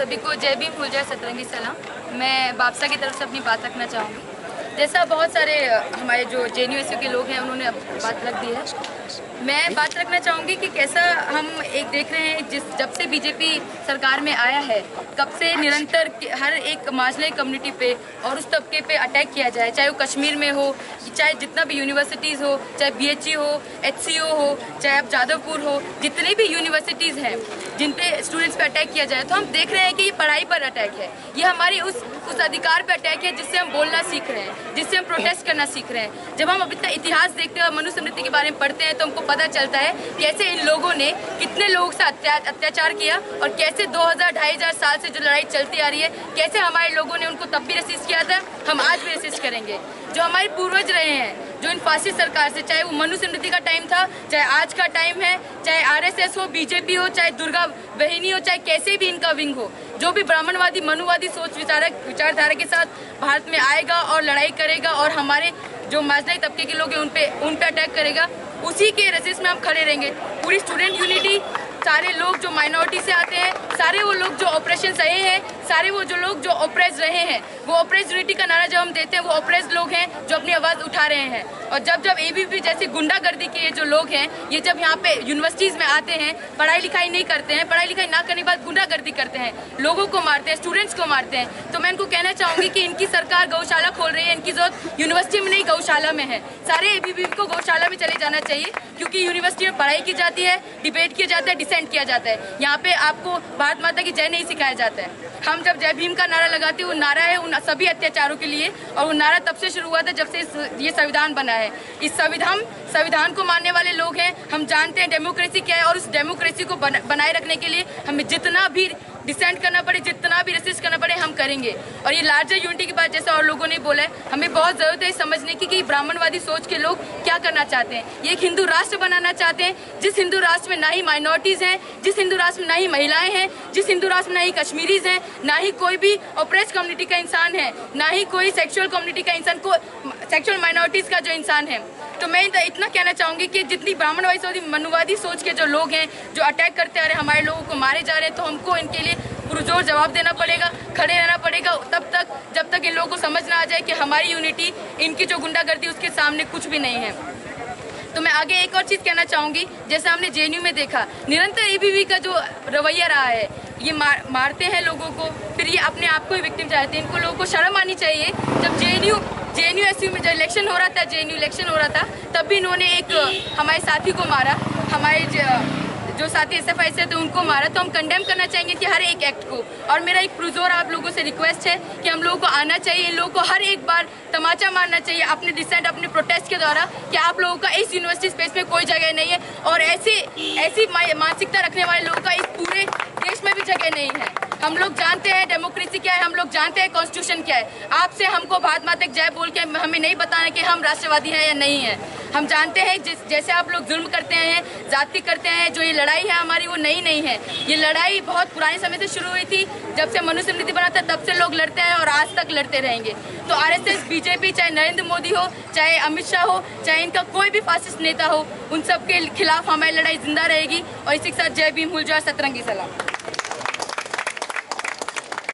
सभी को जय भीम, फुल जय सतरंगी, सलाम। मैं बापसा की तरफ़ से अपनी बात रखना चाहूँगी। जैसा बहुत सारे हमारे जो जे के लोग हैं, उन्होंने बात रख दी है। मैं बात रखना चाहूँगी कि कैसा हम एक देख रहे हैं, जिस, जब से बीजेपी सरकार में आया है कब से निरंतर हर एक माजले कम्युनिटी पे और उस तबके पे अटैक किया जाए। चाहे वो कश्मीर में हो, चाहे जितना भी यूनिवर्सिटीज़ हो, चाहे बी हो एच हो, चाहे अब जादवपुर हो, जितनी भी यूनिवर्सिटीज़ हैं जिन पे स्टूडेंट्स पे अटैक किया जाए तो हम देख रहे हैं कि ये पढ़ाई पर अटैक है। ये हमारी उस उस अधिकार पर अटैक है जिससे हम बोलना सीख रहे हैं, जिससे हम प्रोटेस्ट करना सीख रहे हैं। जब हम अभी तक इतिहास देखते हैं मनुष्य के बारे में पढ़ते हैं तो हमको पता चलता है कैसे इन लोगों ने कितने लोगों से अत्याचार किया और कैसे दो हज़ार, ढाई हज़ार साल से जो लड़ाई चलती आ रही है, कैसे हमारे लोगों ने उनको तब भी रसीज किया था, हम आज भी रसीज करेंगे। जो हमारे पूर्वज रहे हैं जो इन फासिस्ट सरकार से, चाहे वो मनु स्मृति का टाइम था, चाहे आज का टाइम है, चाहे आरएसएस हो बीजेपी हो, चाहे दुर्गा बहिनी हो, चाहे कैसे भी इनका विंग हो, जो भी ब्राह्मणवादी, मनुवादी सोच विचारक विचारधारा के साथ भारत में आएगा और लड़ाई करेगा और हमारे जो माजलाई तबके के लोग हैं उन पे उन पे अटैक करेगा, उसी के रजिस में हम खड़े रहेंगे। पूरी स्टूडेंट यूनिटी सारे लोग जो माइनॉरिटी से आते हैं, सारे वो लोग जो ऑपरेशन सहे हैं सारे वो जो लोग जो ऑपरेज रहे हैं, वो यूनिटी का नारा जब हम देते हैं, वो ऑपरेज लोग हैं जो अपनी आवाज़ उठा रहे हैं। और जब जब एबीपी जैसे गुंडागर्दी के जो लोग हैं, ये जब यहाँ पे यूनिवर्सिटीज़ में आते हैं, पढ़ाई लिखाई नहीं करते हैं, पढ़ाई लिखाई ना करने के बाद गुंडागर्दी करते हैं, लोगों को मारते हैं स्टूडेंट्स को मारते हैं तो मैं इनको कहना चाहूँगी कि इनकी सरकार गौशाला खोल रही है, इनकी ज़रूरत यूनिवर्सिटी में नहीं, गौशाला में है। सारे एबीपी को गौशाला में चले जाना चाहिए, क्योंकि यूनिवर्सिटी में पढ़ाई की जाती है डिबेट किया जाता है डिसेंट किया जाता है। यहाँ पे आपको भारत माता की जय नहीं सिखाया जाता है। हम जब जय भीम का नारा लगाते वो नारा है उन सभी अत्याचारों के लिए और वो नारा तब से शुरू हुआ था जब से ये संविधान बना है। इस संविधान संविधान को मानने वाले लोग हैं, हम जानते हैं डेमोक्रेसी क्या है और उस डेमोक्रेसी को बनाए रखने के लिए हमें जितना भी डिसेंड करना पड़े, जितना भी रेसिस्ट करना पड़े, हम करेंगे। और ये लार्जर यूनिटी की बात जैसे और लोगों ने बोला है, हमें बहुत ज़रूरत है समझने की कि ब्राह्मणवादी सोच के लोग क्या करना चाहते हैं। ये एक हिंदू राष्ट्र बनाना चाहते हैं, जिस हिंदू राष्ट्र में ना ही माइनॉरिटीज हैं, जिस हिंदू राष्ट्र में ना ही महिलाएँ हैं, जिस हिंदू राष्ट्र में ना ही कश्मीरीज हैं, ना ही कोई भी ऑपरेस कम्युनिटी का इंसान है, ना ही कोई सेक्सुअल कम्युनिटी का इंसान, को सेक्सुअल माइनॉरिटीज का जो इंसान है। तो मैं इतना कहना चाहूँगी कि जितनी ब्राह्मणवादी मनुवादी सोच के जो लोग हैं, जो अटैक करते आ रहे हमारे लोगों को मारे जा रहे हैं तो हमको इनके लिए पुरजोर जवाब देना पड़ेगा खड़े रहना पड़ेगा। तब तक जब तक इन लोगों को समझ ना आ जाए कि हमारी यूनिटी इनकी जो गुंडागर्दी उसके सामने कुछ भी नहीं है। तो मैं आगे एक और चीज़ कहना चाहूँगी जैसे हमने जेएनयू में देखा निरंतर एबीवी का जो रवैया रहा है ये मार, मारते हैं लोगों को फिर ये अपने आप को ही विक्टिम चाहते हैं। इनको लोगों को शर्म आनी चाहिए। जब J N U J N U में जब इलेक्शन हो रहा था जेएनयू इलेक्शन हो रहा था तब भी इन्होंने एक हमारे साथी को मारा हमारे जो साथी एस एफ़ आई से थे, उनको मारा। तो हम कंडेम करना चाहेंगे कि हर एक एक्ट को। और मेरा एक प्रोजोर आप लोगों से रिक्वेस्ट है कि हम लोगों को आना चाहिए, इन लोगों को हर एक बार तमाचा मारना चाहिए, अपने डिसेंट अपने प्रोटेस्ट के द्वारा, कि आप लोगों का इस यूनिवर्सिटी स्पेस में कोई जगह नहीं है। और ऐसी ऐसी मानसिकता रखने वाले लोगों का इस पूरे देश में भी जगह नहीं है। हम लोग जानते हैं डेमोक्रेसी क्या है, हम लोग जानते हैं कॉन्स्टिट्यूशन क्या है। आपसे हमको भारत माता जय बोल के हमें नहीं बताना कि हम राष्ट्रवादी हैं या नहीं है। हम जानते हैं जिस जैसे आप लोग जुल्म करते हैं, जाति करते हैं, जो ये लड़ाई है हमारी वो नई नहीं है। ये लड़ाई बहुत पुराने समय से शुरू हुई थी, जब से मनुष्य नीति बना था, तब से लोग लड़ते हैं और आज तक लड़ते रहेंगे। तो आरएसएस, बीजेपी, चाहे नरेंद्र मोदी हो, चाहे अमित शाह हो, चाहे इनका कोई भी फासिस्ट नेता हो, उन सब के खिलाफ हमारी लड़ाई ज़िंदा रहेगी। और इसी के साथ जय भीम हुल सतरंगी सलाम।